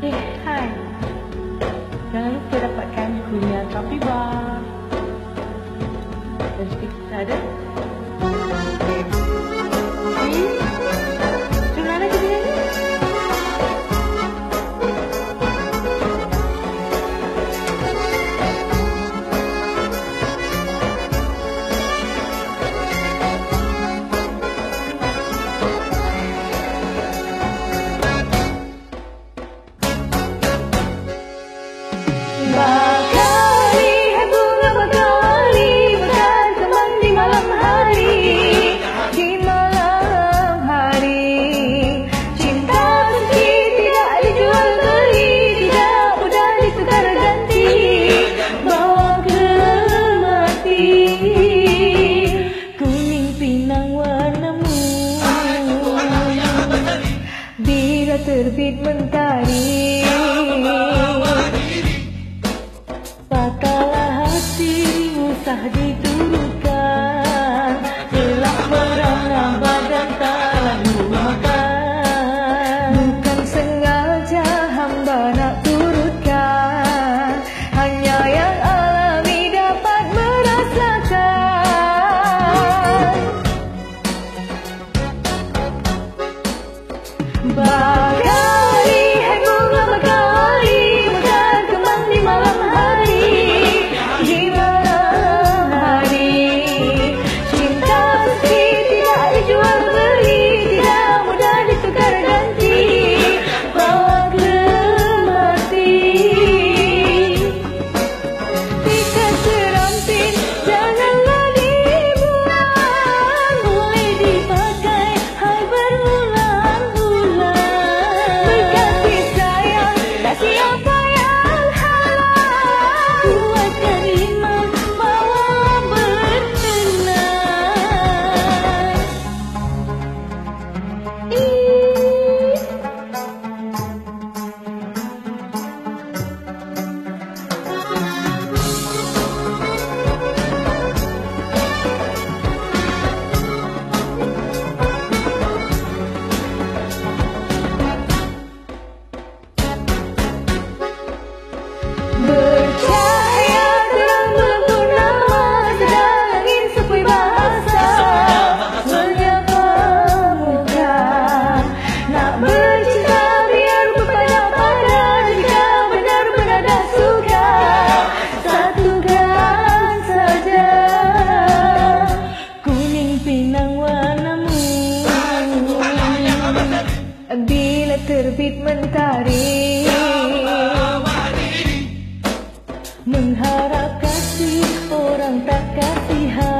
Eh, hai. Jangan lupa dapatkan kuliah kopi bar. Dan stick kita ada terbit mentari Patalah hatimu sah diturut bila terbit mentari Mengharap kasih orang tak kasihan